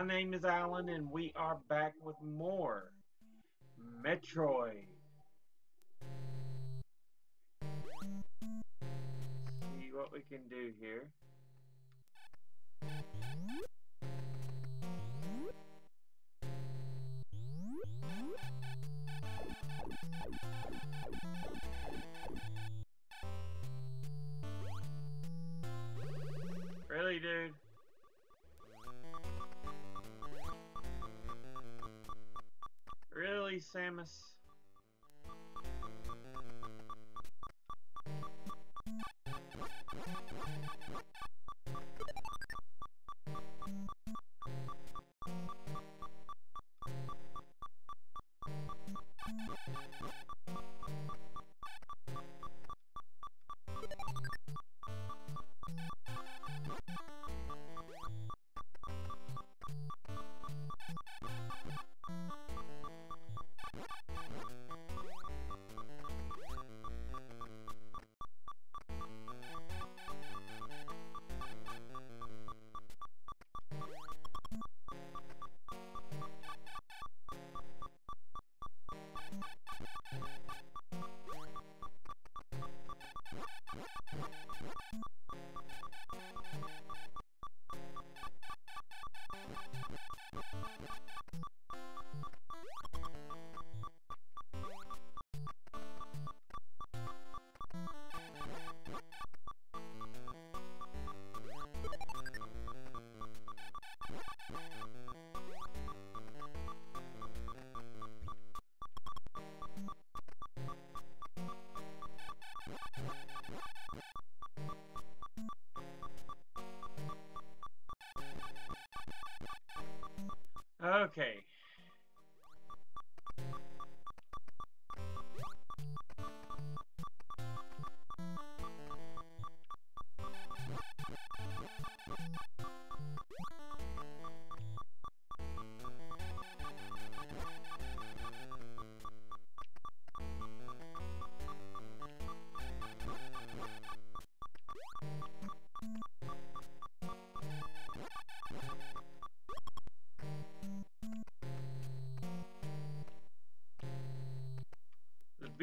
My name is Allan, and we are back with more Metroid. See what we can do here. Samus?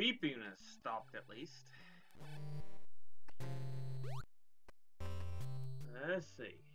The beeping has stopped at least. Let's see.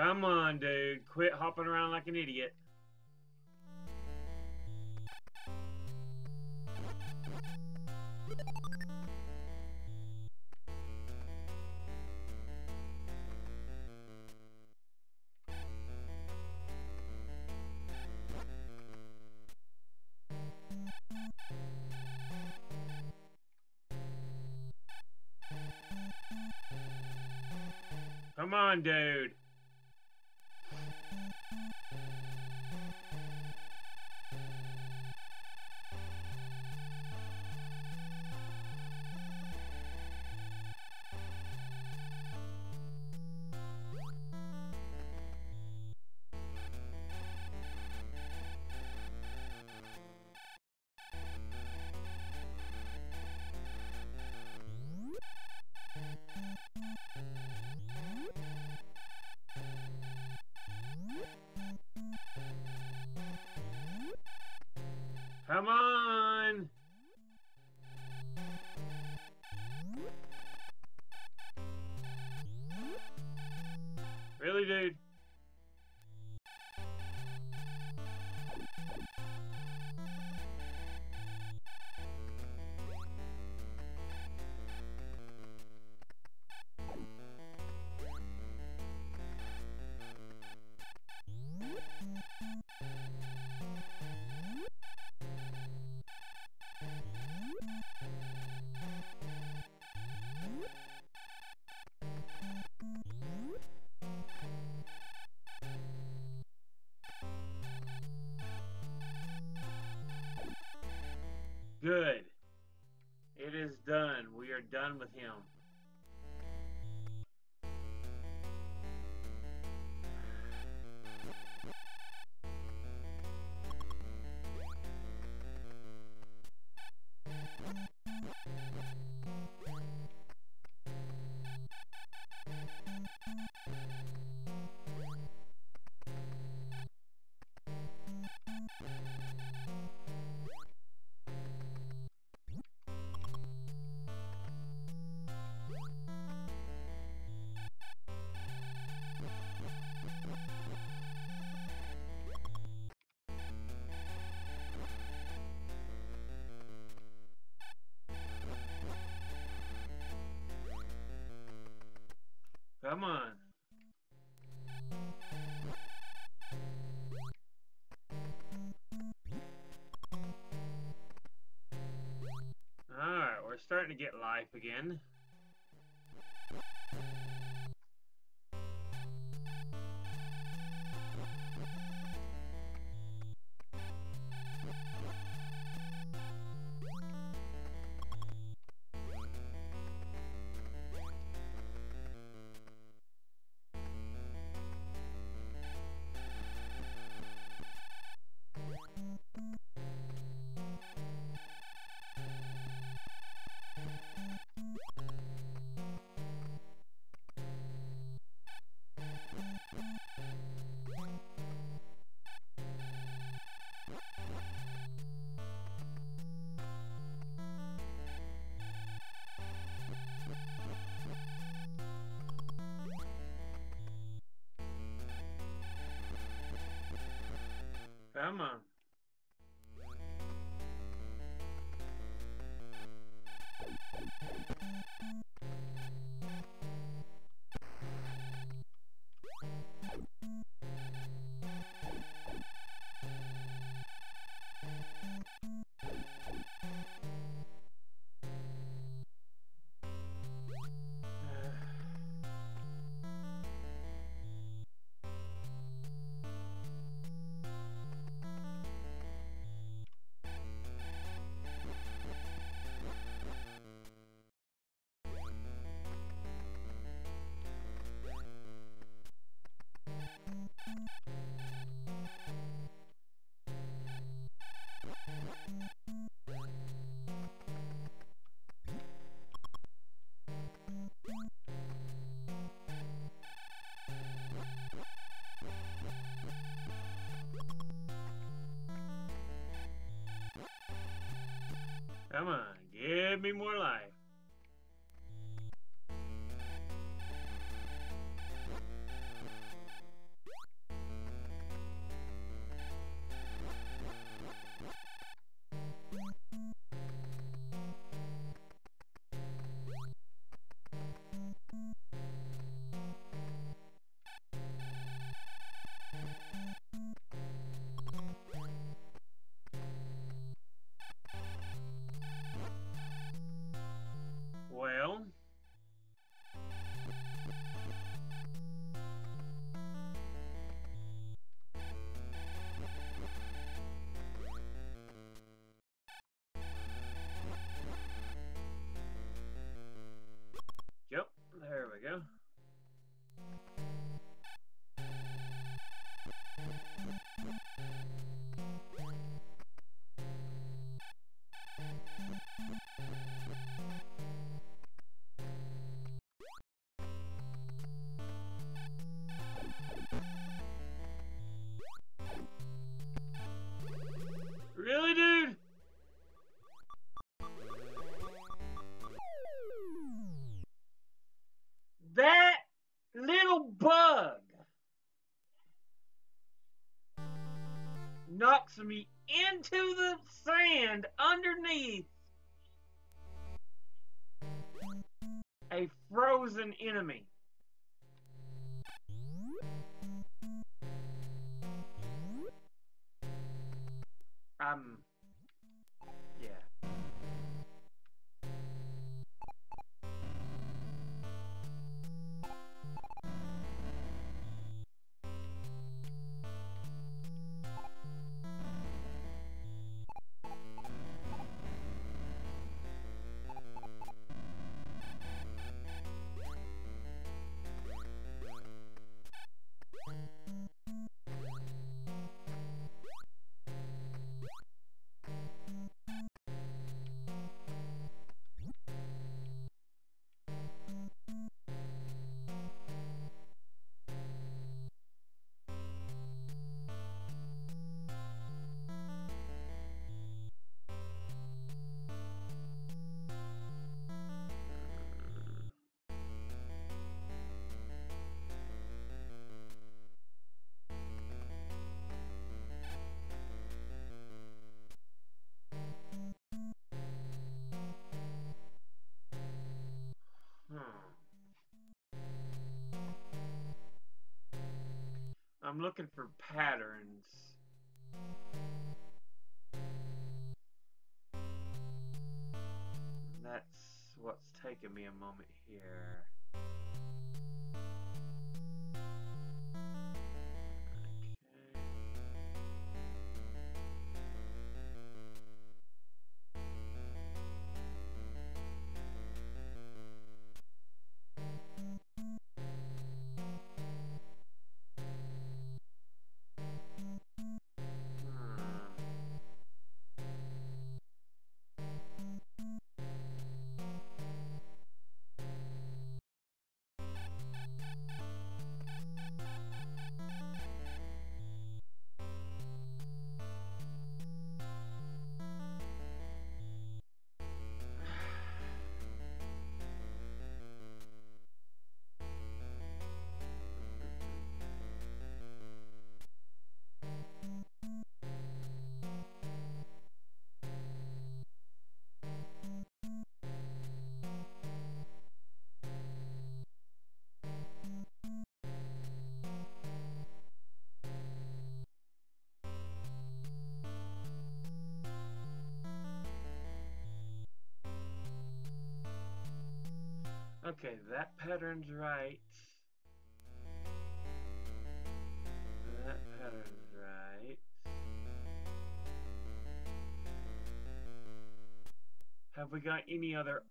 Come on, dude. Quit hopping around like an idiot. Come on, dude. Good. It is done. We are done with him. Come on. Alright, we're starting to get life again. Come Come on, give me more life. I'm looking for patterns. That's what's taking me a moment here. Okay, that pattern's right. That pattern's right. Have we got any other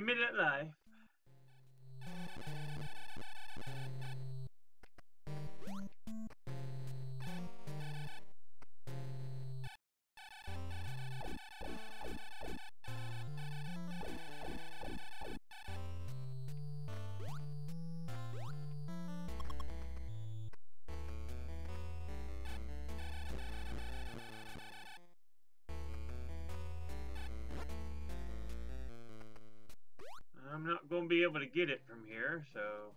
Me that life. Get it from here, so...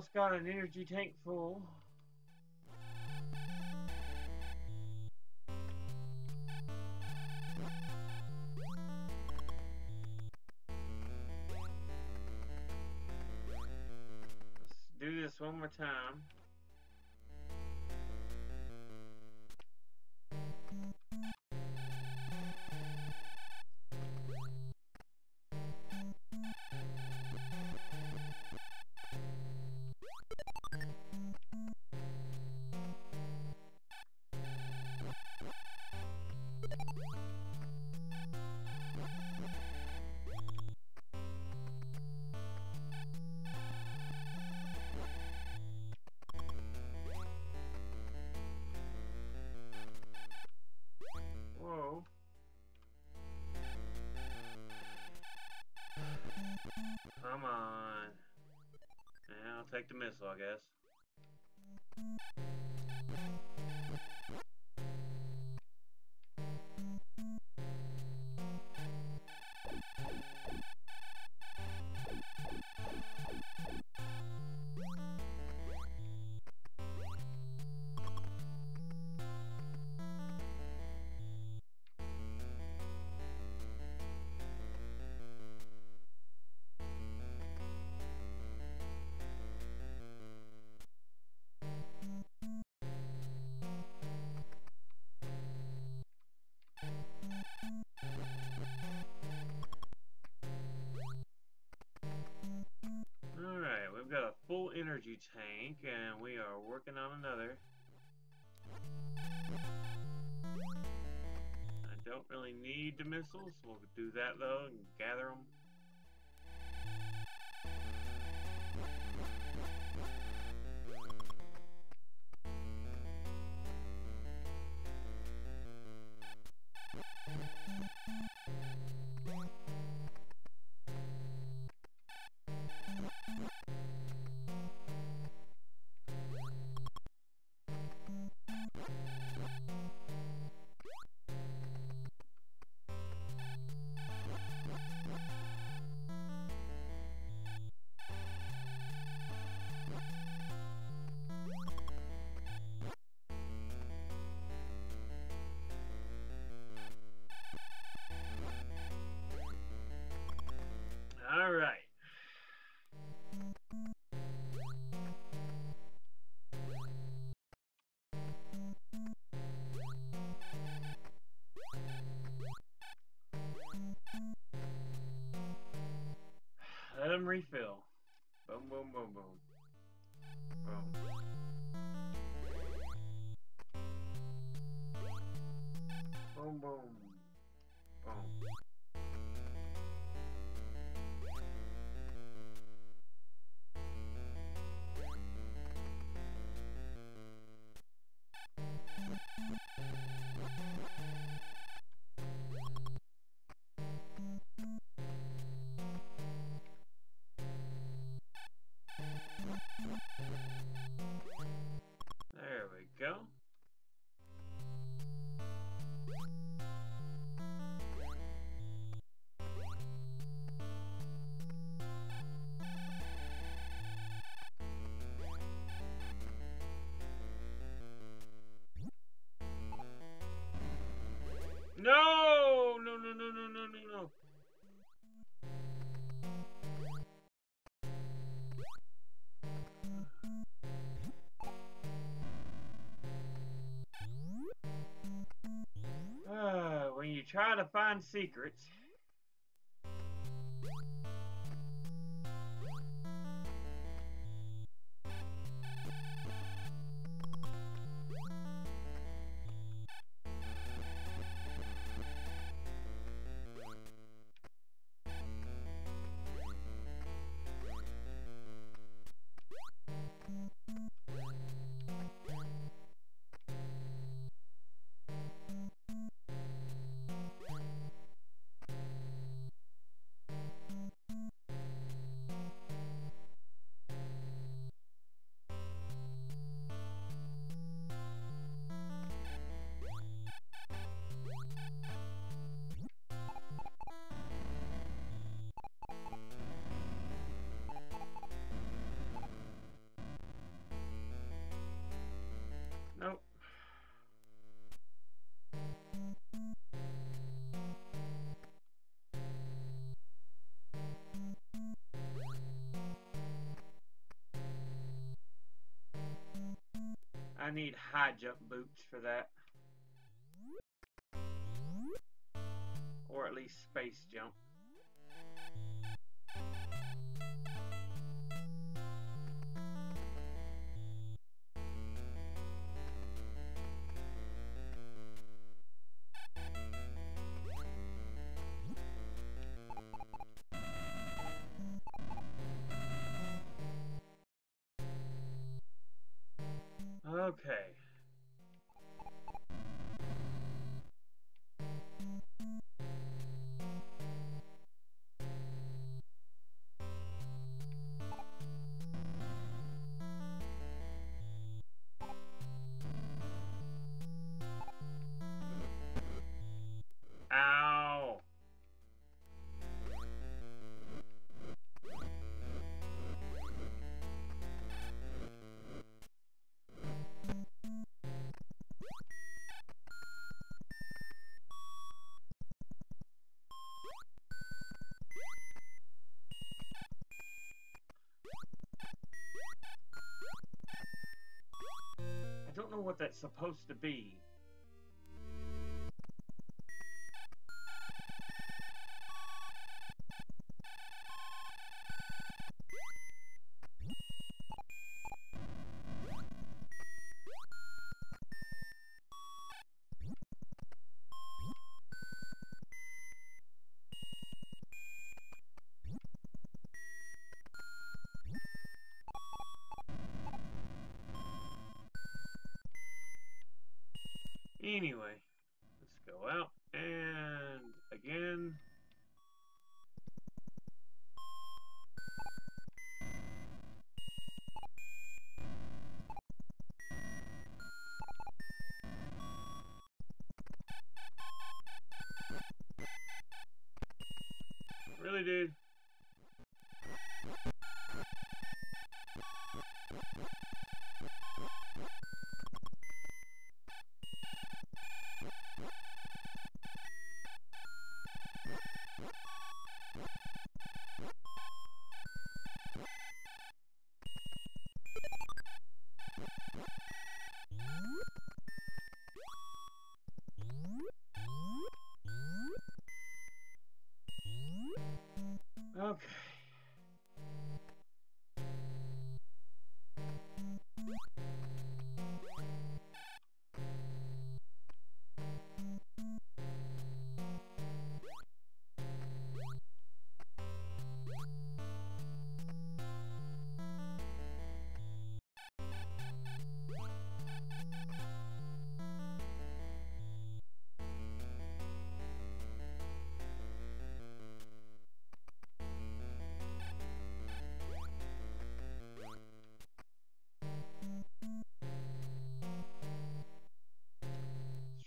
almost got an energy tank full. I guess. Tank, and we are working on another. I don't really need the missiles. We'll do that, though, and gather them. Try to find secrets, I need high jump boots for that. Or at least space jump. What that's supposed to be.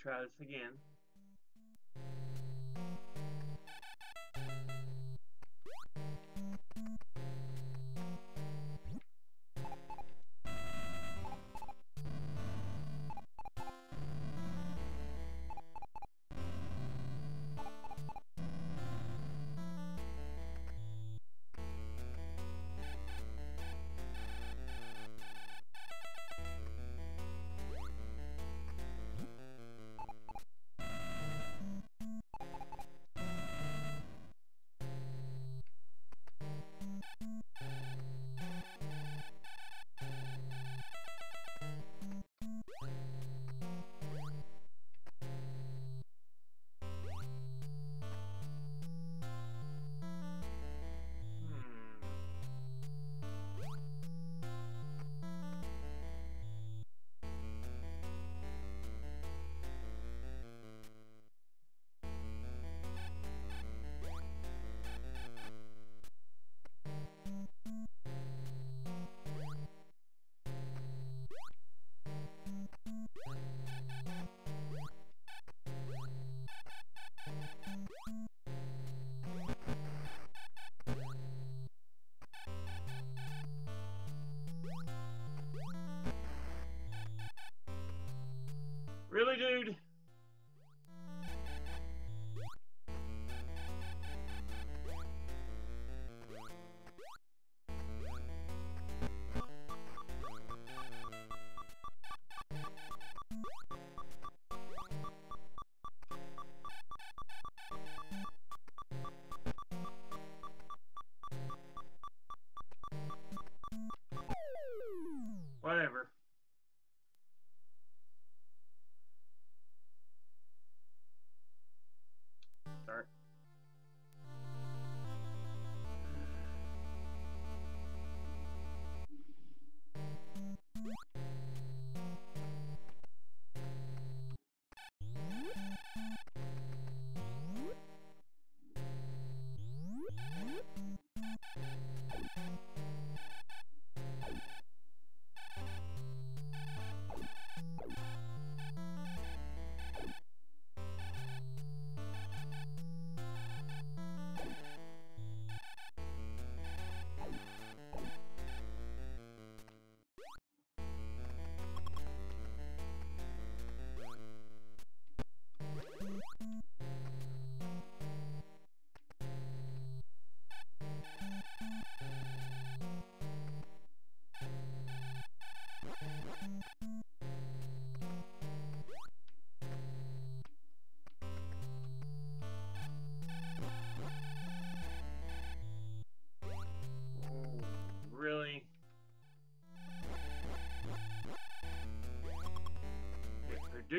Try this again.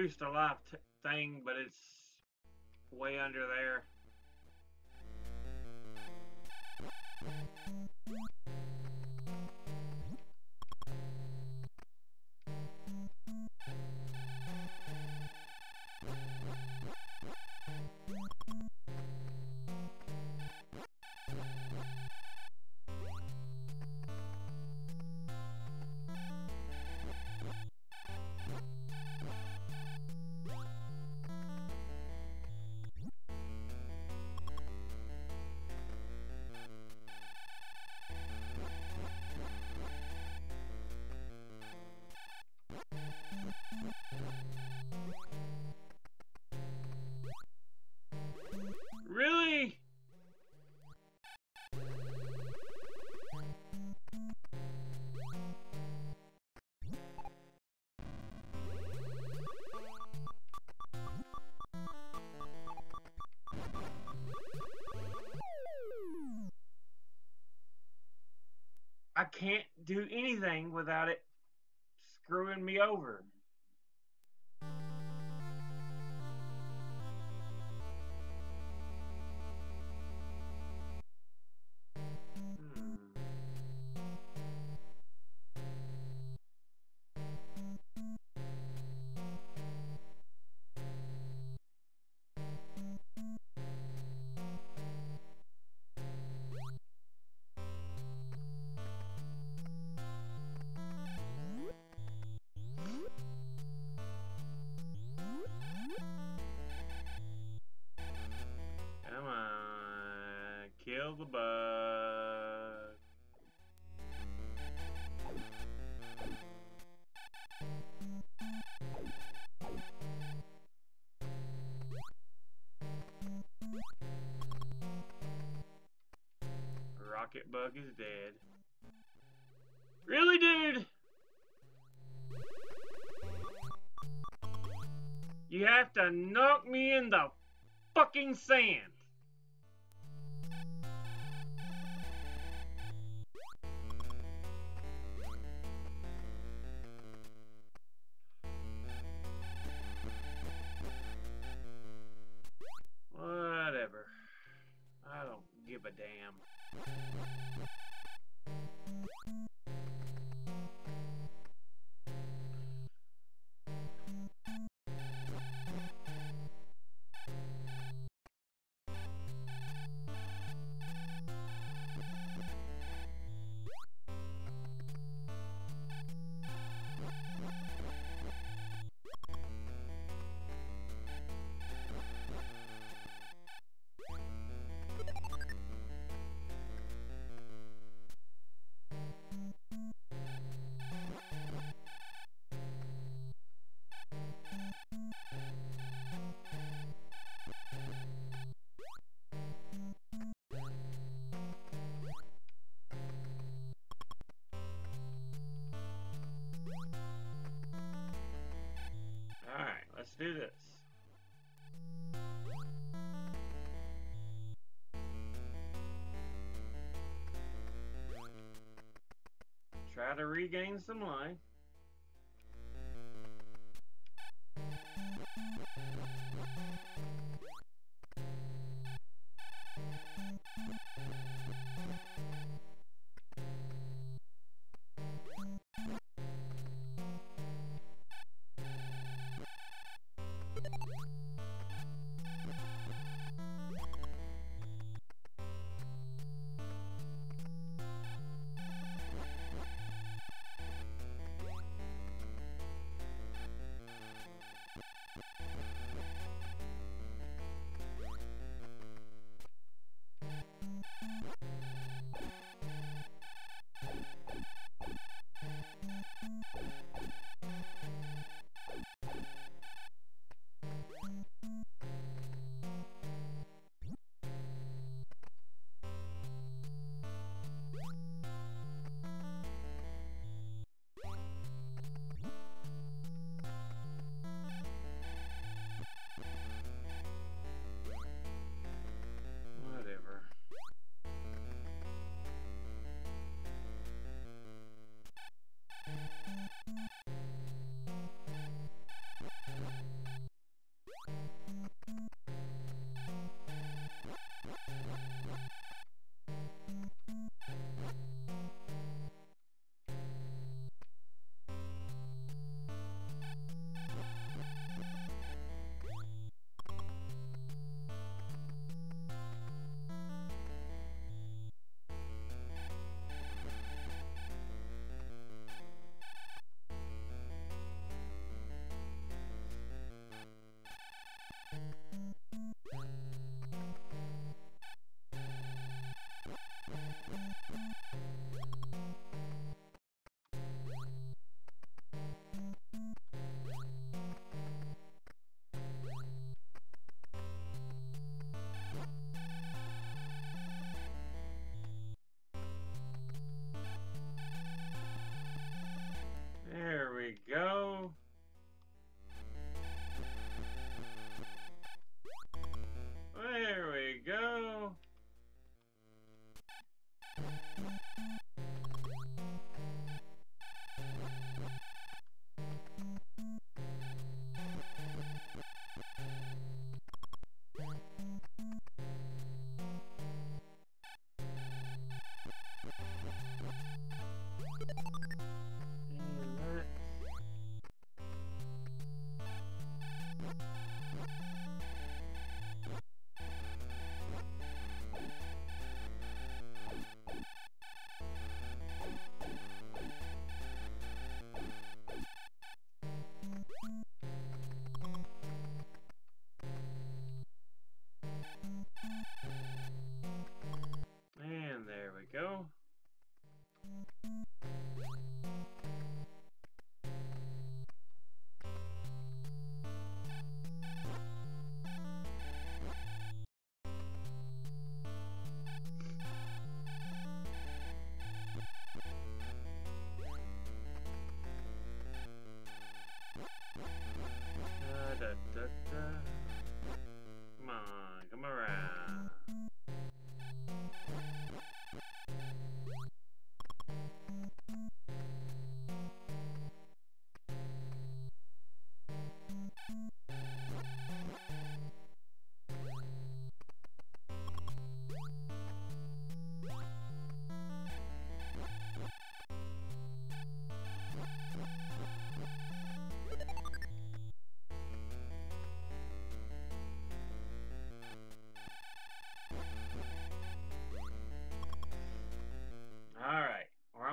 It produced a life t- thing, but it's way under there. Can't do anything without it screwing me over. The. Rocket bug is dead. Really, dude? You have to knock me in the fucking sand. Let's do this. Try to regain some life.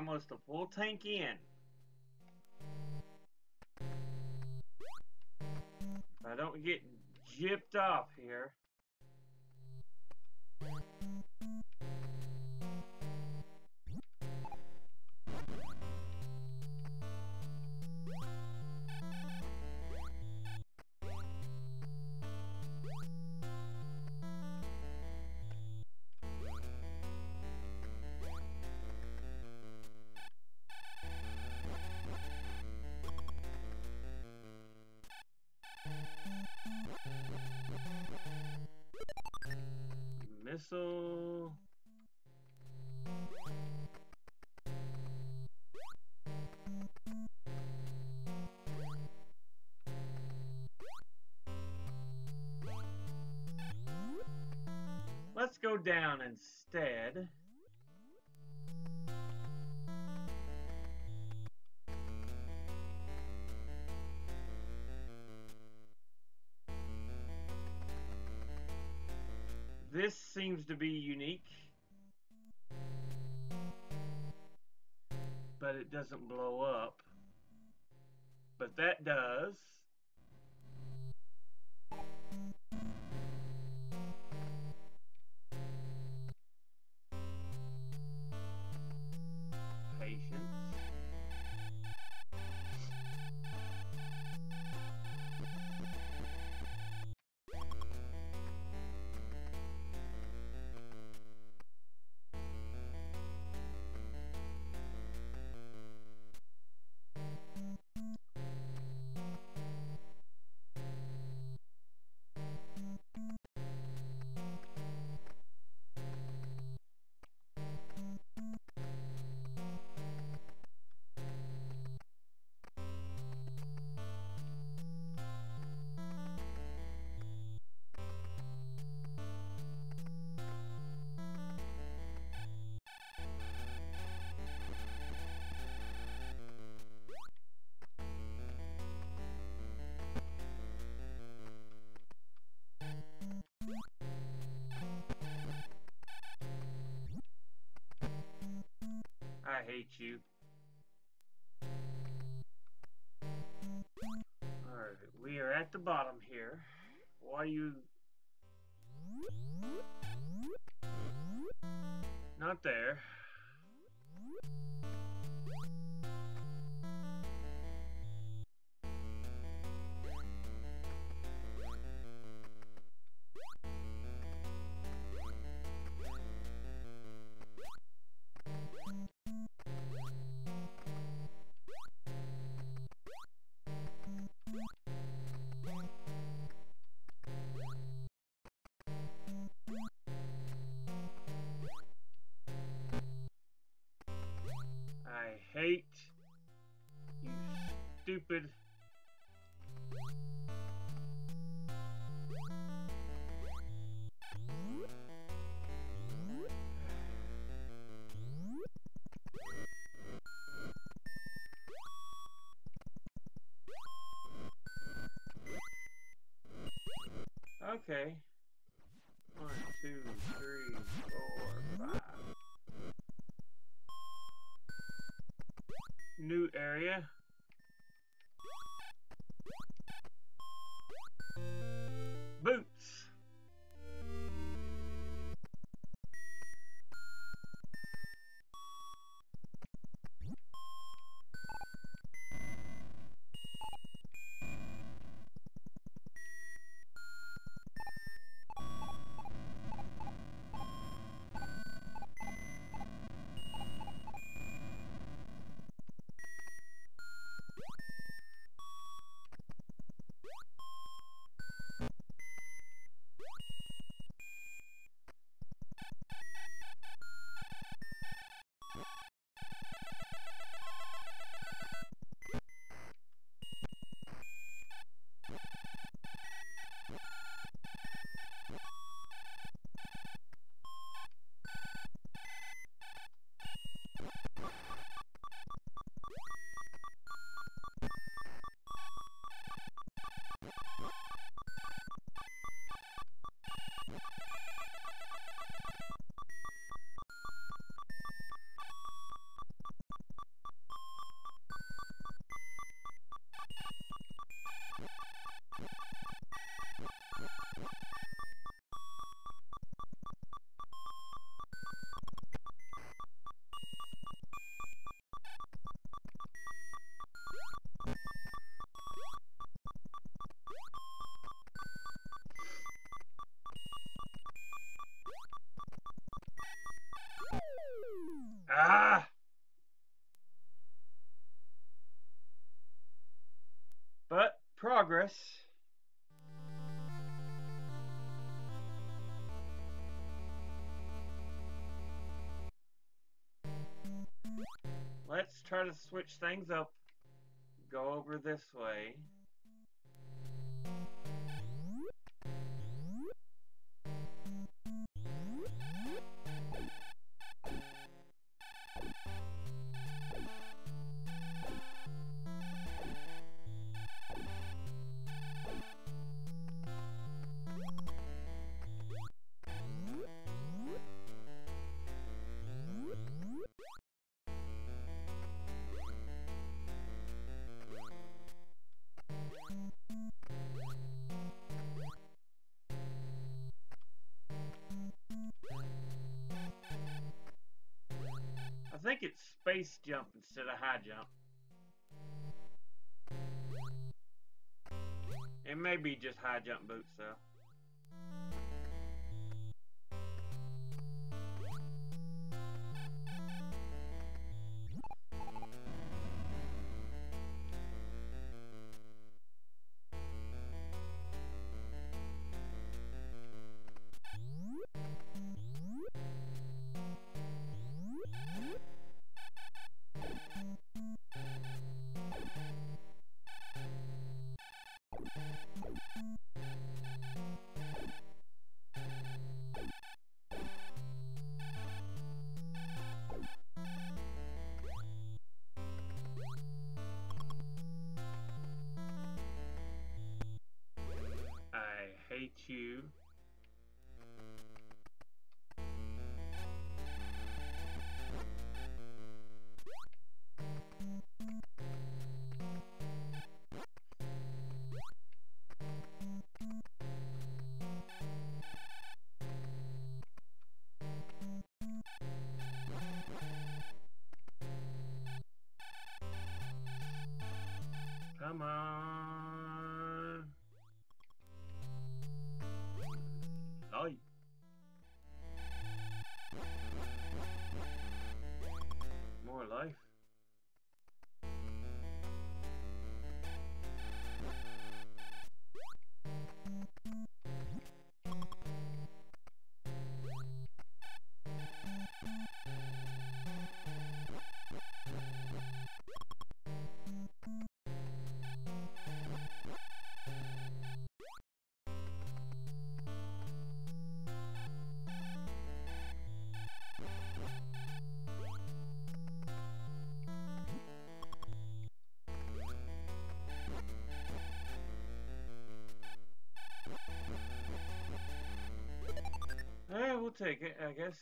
Almost a full tank in. If I don't get gypped off go down instead. This seems to be unique. But it doesn't blow up. But that does. I hate you. Alright, we are at the bottom here. Why you... hate. You stupid progress. Let's try to switch things up. Go over this way. Space jump instead of high jump. It may be just high jump boots though. Come on. Take it, I guess.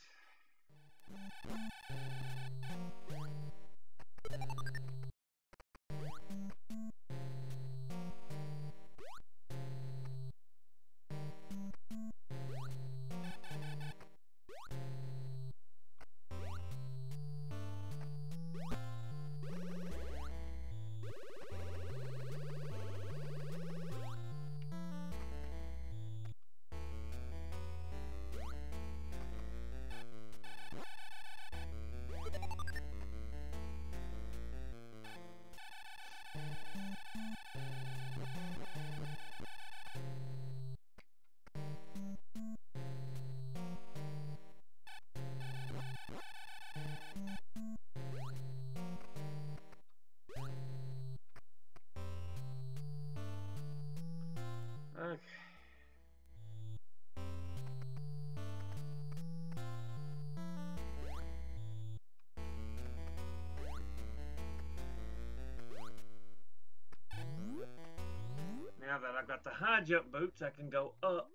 That I've got the high jump boots, I can go up.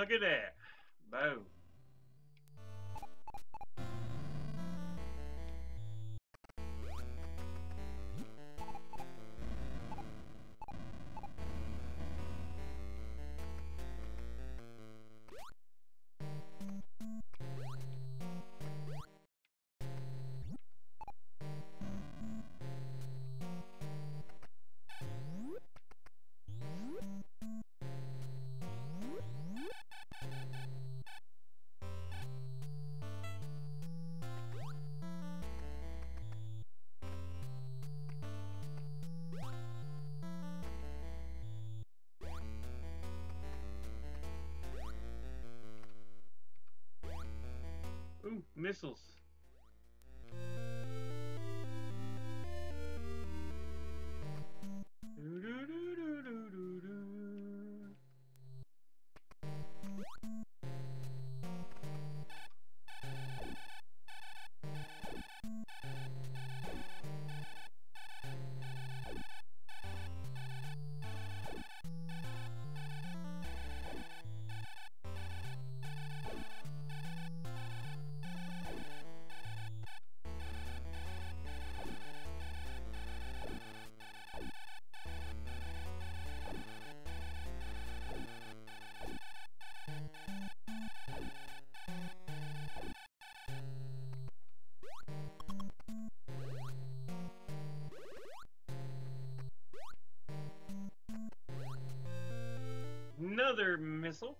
Look at that. Boom. Missiles. Missile.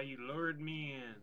Why you lured me in.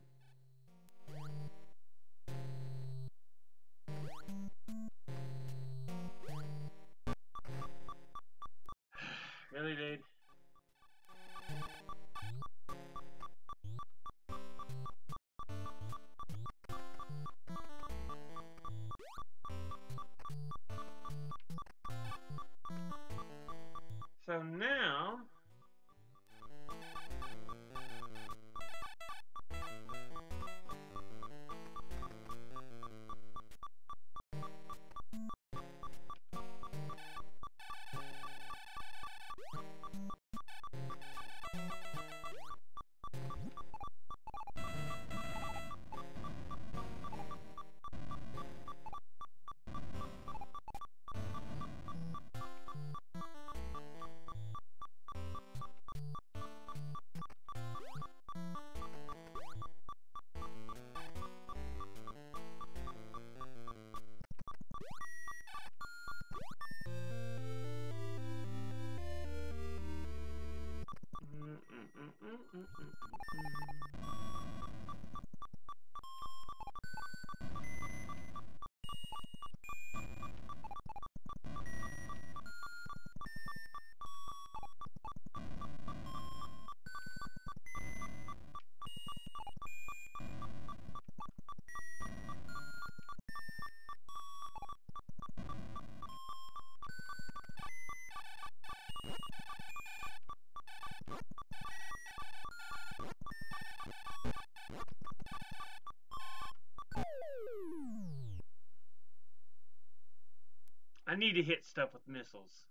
Need to hit stuff with missiles.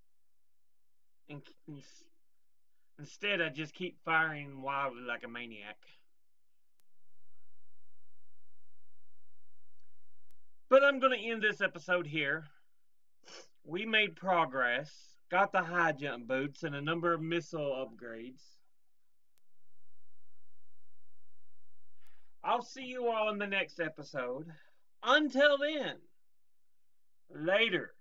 Instead, I just keep firing wildly like a maniac. But I'm going to end this episode here. We made progress, got the high jump boots, and a number of missile upgrades. I'll see you all in the next episode. Until then, later.